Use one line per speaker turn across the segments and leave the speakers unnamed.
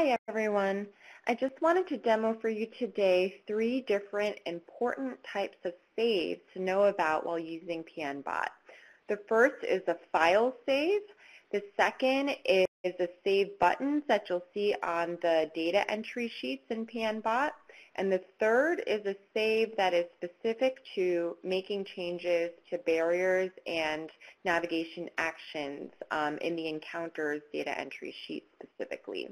Hi everyone. I just wanted to demo for you today three different important types of saves to know about while using PNBot. The first is a file save. The second is the save buttons that you'll see on the data entry sheets in PNBot. And the third is a save that is specific to making changes to barriers and navigation actions um, in the encounters data entry sheet specifically.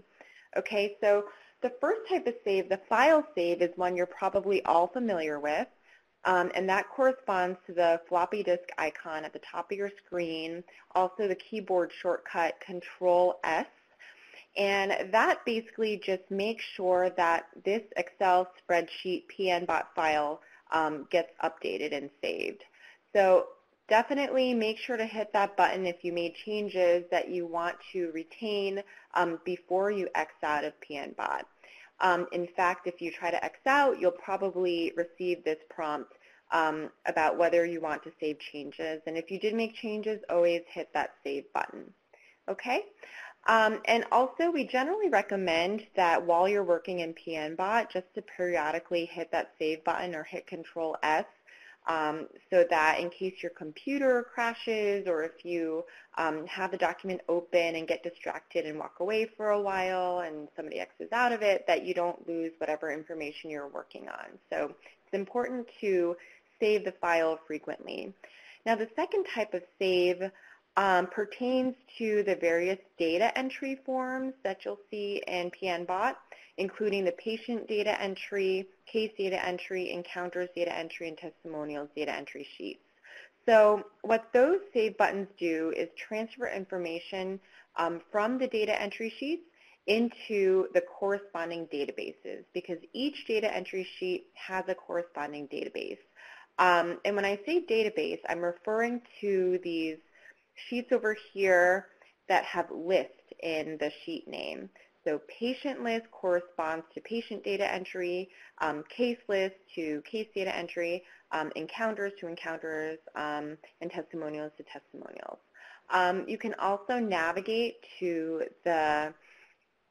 Okay, so the first type of save, the file save, is one you're probably all familiar with. Um, and that corresponds to the floppy disk icon at the top of your screen, also the keyboard shortcut Control S. And that basically just makes sure that this Excel spreadsheet PNBot file um, gets updated and saved. So definitely make sure to hit that button if you made changes that you want to retain um, before you X out of PNBot. Um, in fact, if you try to X out, you'll probably receive this prompt um, about whether you want to save changes. And if you did make changes, always hit that save button. Okay? Um, and also, we generally recommend that while you're working in PNBot, just to periodically hit that save button or hit Control S um, so that in case your computer crashes or if you um, have the document open and get distracted and walk away for a while and somebody X's out of it, that you don't lose whatever information you're working on. So it's important to save the file frequently. Now the second type of save um, pertains to the various data entry forms that you'll see in PNBot including the patient data entry, case data entry, encounters data entry, and testimonials data entry sheets. So what those save buttons do is transfer information um, from the data entry sheets into the corresponding databases because each data entry sheet has a corresponding database. Um, and when I say database, I'm referring to these sheets over here that have list in the sheet name. So patient list corresponds to patient data entry, um, case list to case data entry, um, encounters to encounters, um, and testimonials to testimonials. Um, you can also navigate to the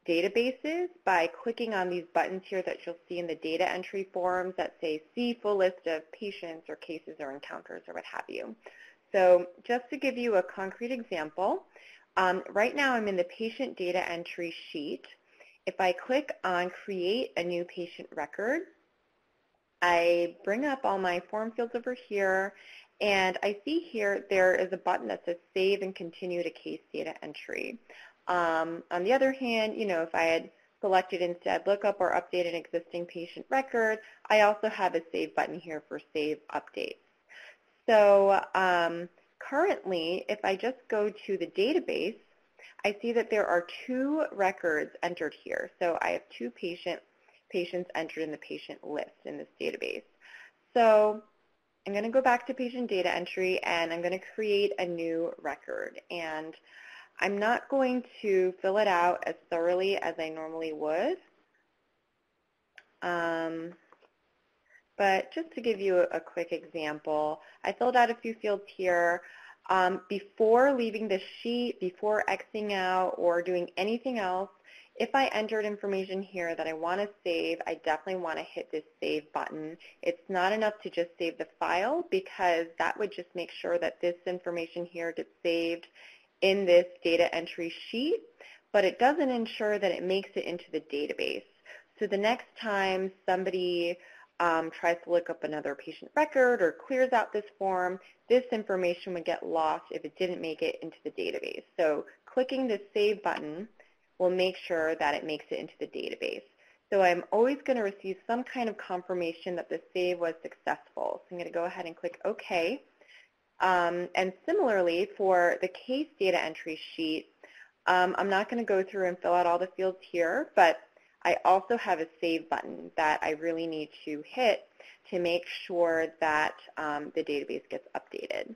databases by clicking on these buttons here that you'll see in the data entry forms that say see full list of patients or cases or encounters or what have you. So just to give you a concrete example, um, right now I'm in the patient data entry sheet. If I click on create a new patient record, I bring up all my form fields over here and I see here there is a button that says save and continue to case data entry. Um, on the other hand, you know, if I had selected instead lookup or update an existing patient record, I also have a save button here for save updates. So um, Currently, if I just go to the database, I see that there are two records entered here. So I have two patient, patients entered in the patient list in this database. So I'm going to go back to patient data entry and I'm going to create a new record. And I'm not going to fill it out as thoroughly as I normally would. Um, but just to give you a, quick example, I filled out a few fields here. Um, before leaving the sheet, before Xing out or doing anything else, if I entered information here that I want to save, I definitely want to hit this save button. It's not enough to just save the file because that would just make sure that this information here gets saved in this data entry sheet, but it doesn't ensure that it makes it into the database. So the next time somebody um, tries to look up another patient record or clears out this form, this information would get lost if it didn't make it into the database. So clicking the Save button will make sure that it makes it into the database. So I'm always going to receive some kind of confirmation that the save was successful. So I'm going to go ahead and click OK. Um, and similarly, for the case data entry sheet, um, I'm not going to go through and fill out all the fields here, but I also have a save button that I really need to hit to make sure that um, the database gets updated.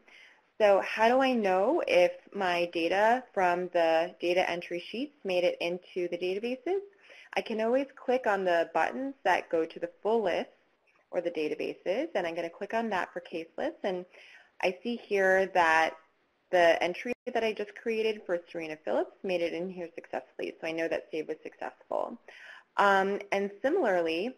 So how do I know if my data from the data entry sheets made it into the databases? I can always click on the buttons that go to the full list or the databases, and I'm going to click on that for case lists. And I see here that the entry that I just created for Serena Phillips made it in here successfully, so I know that save was successful. Um, and similarly,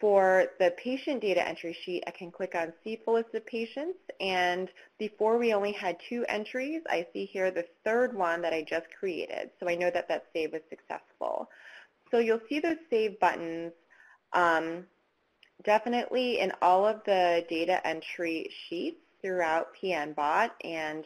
for the patient data entry sheet, I can click on See Full List of Patients, and before we only had two entries, I see here the third one that I just created, so I know that that save was successful. So you'll see those save buttons um, definitely in all of the data entry sheets throughout PNBot, and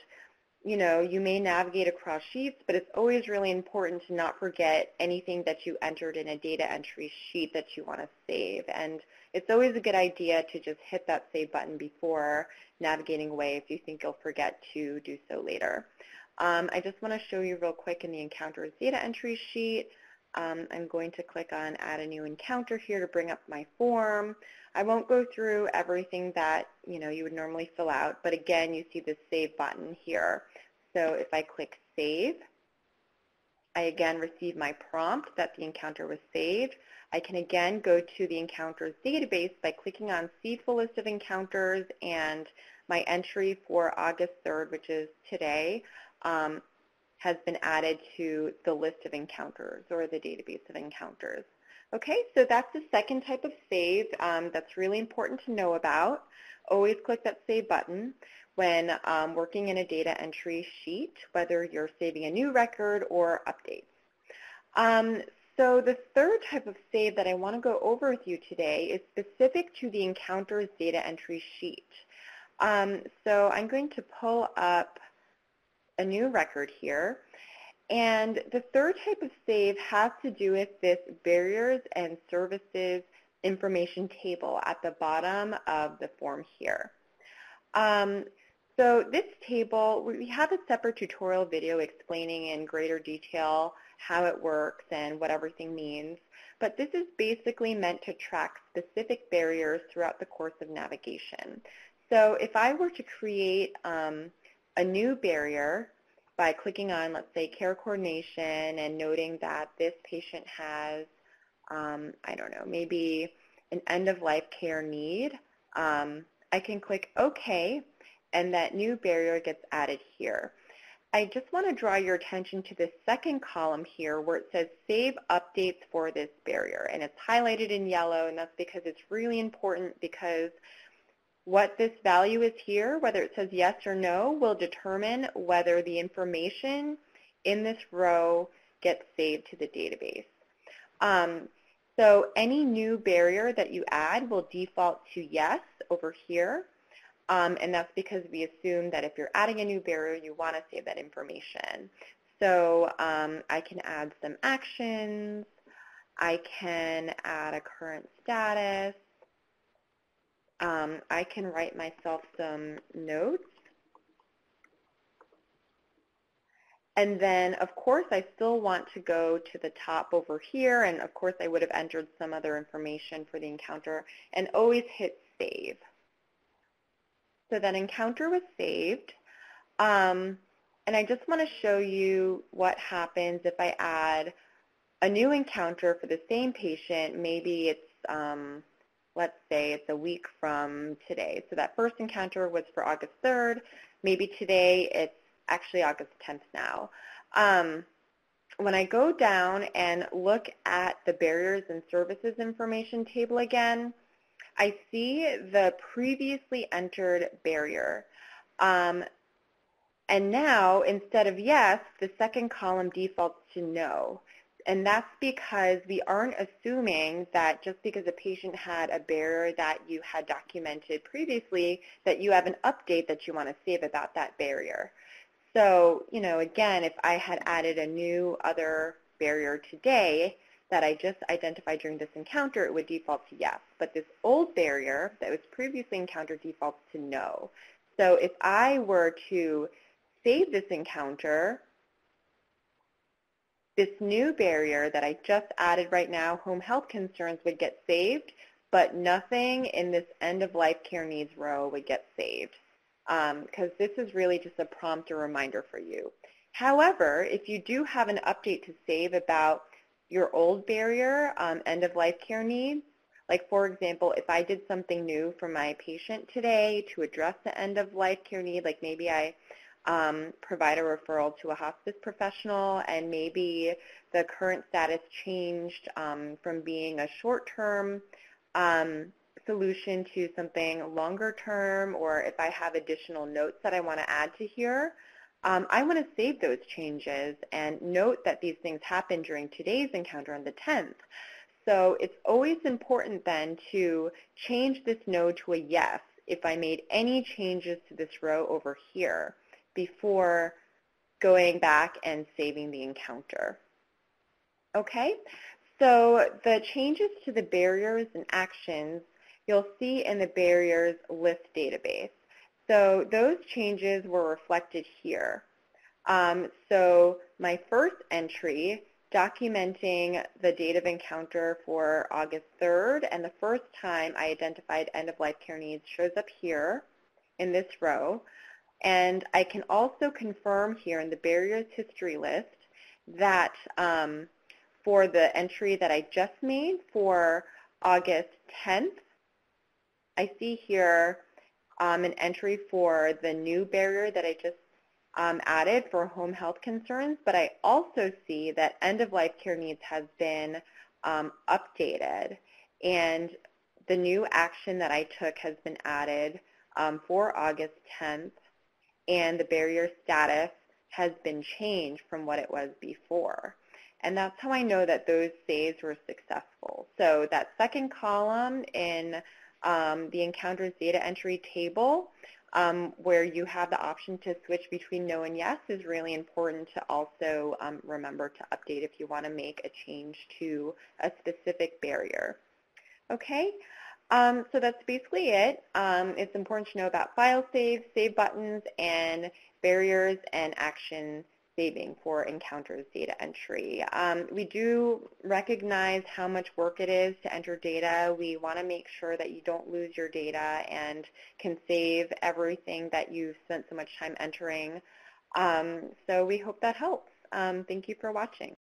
you know, you may navigate across sheets, but it's always really important to not forget anything that you entered in a data entry sheet that you want to save. And it's always a good idea to just hit that save button before navigating away if you think you'll forget to do so later. Um, I just want to show you real quick in the encounters data entry sheet. Um, I'm going to click on add a new encounter here to bring up my form. I won't go through everything that you know you would normally fill out, but again, you see the save button here. So if I click Save, I again receive my prompt that the encounter was saved. I can again go to the encounters database by clicking on See Full List of Encounters and my entry for August 3rd, which is today, um, has been added to the list of encounters or the database of encounters. Okay, so that's the second type of save um, that's really important to know about. Always click that Save button when um, working in a data entry sheet, whether you're saving a new record or updates. Um, so the third type of save that I want to go over with you today is specific to the Encounters data entry sheet. Um, so I'm going to pull up a new record here. And the third type of save has to do with this barriers and services information table at the bottom of the form here. Um, so this table, we have a separate tutorial video explaining in greater detail how it works and what everything means. But this is basically meant to track specific barriers throughout the course of navigation. So if I were to create um, a new barrier by clicking on, let's say, care coordination and noting that this patient has, um, I don't know, maybe an end-of-life care need, um, I can click OK and that new barrier gets added here. I just want to draw your attention to the second column here where it says save updates for this barrier and it's highlighted in yellow and that's because it's really important because what this value is here, whether it says yes or no, will determine whether the information in this row gets saved to the database. Um, so any new barrier that you add will default to yes over here. Um, and that's because we assume that if you're adding a new barrier, you want to save that information. So um, I can add some actions. I can add a current status. Um, I can write myself some notes. And then, of course, I still want to go to the top over here, and of course I would have entered some other information for the encounter, and always hit Save. So that encounter was saved. Um, and I just want to show you what happens if I add a new encounter for the same patient. Maybe it's, um, let's say it's a week from today. So that first encounter was for August 3rd. Maybe today it's actually August 10th now. Um, when I go down and look at the barriers and services information table again, I see the previously entered barrier. Um, and now, instead of yes, the second column defaults to no. And that's because we aren't assuming that just because a patient had a barrier that you had documented previously, that you have an update that you want to save about that barrier. So, you know, again, if I had added a new other barrier today, that I just identified during this encounter, it would default to yes. But this old barrier that was previously encountered defaults to no. So if I were to save this encounter, this new barrier that I just added right now, home health concerns, would get saved, but nothing in this end-of-life care needs row would get saved because um, this is really just a prompt or reminder for you. However, if you do have an update to save about your old barrier, um, end-of-life care needs. Like for example, if I did something new for my patient today to address the end-of-life care need, like maybe I um, provide a referral to a hospice professional and maybe the current status changed um, from being a short-term um, solution to something longer term or if I have additional notes that I want to add to here, um, I want to save those changes and note that these things happened during today's encounter on the 10th. So it's always important then to change this no to a yes if I made any changes to this row over here before going back and saving the encounter. Okay, so the changes to the barriers and actions you'll see in the barriers list database. So those changes were reflected here. Um, so my first entry documenting the date of encounter for August 3rd and the first time I identified end-of-life care needs shows up here in this row. And I can also confirm here in the barriers history list that um, for the entry that I just made for August 10th, I see here um, an entry for the new barrier that I just um, added for home health concerns, but I also see that end-of-life care needs has been um, updated. And the new action that I took has been added um, for August 10th and the barrier status has been changed from what it was before. And that's how I know that those saves were successful. So that second column in um, the encounters data entry table um, where you have the option to switch between no and yes is really important to also um, remember to update if you want to make a change to a specific barrier. Okay, um, so that's basically it. Um, it's important to know about file save, save buttons, and barriers and action saving for encounters data entry. Um, we do recognize how much work it is to enter data. We want to make sure that you don't lose your data and can save everything that you've spent so much time entering. Um, so we hope that helps. Um, thank you for watching.